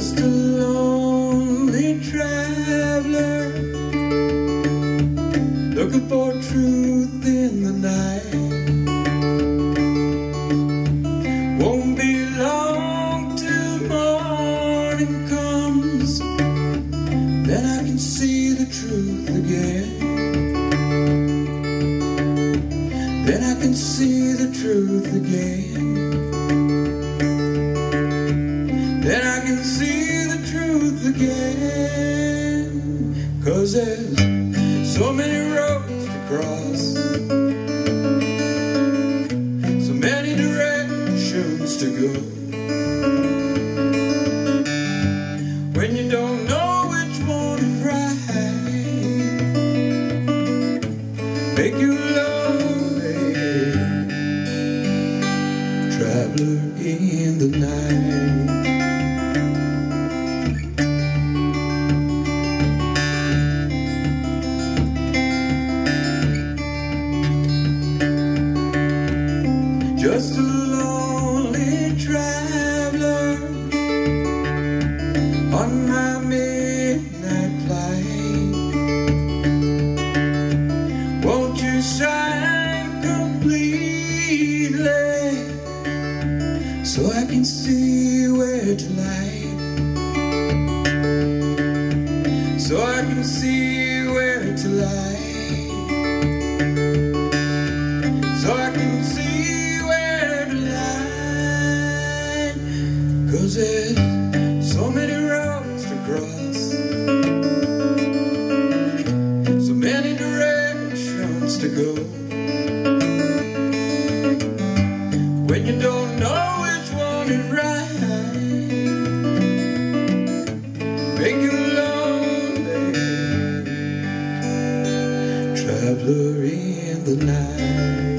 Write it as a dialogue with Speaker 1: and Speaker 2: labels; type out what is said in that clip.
Speaker 1: lonely traveler looking for truth in the night. Won't be long till morning comes, then I can see the truth again. Then I can see the truth again. Cause there's so many roads to cross, so many directions to go. When you don't know which one is right, make you lonely, traveler in the night. Just a lonely traveler on my midnight flight. Won't you shine completely so I can see where to light? So I can see where to light. roses, so many roads to cross, so many directions to go. When you don't know which one is right, make you lonely, traveler in the night.